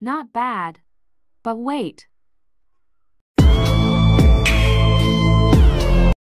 Not bad. But wait.